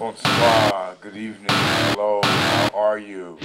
Bonsoir, good evening, hello, how are you?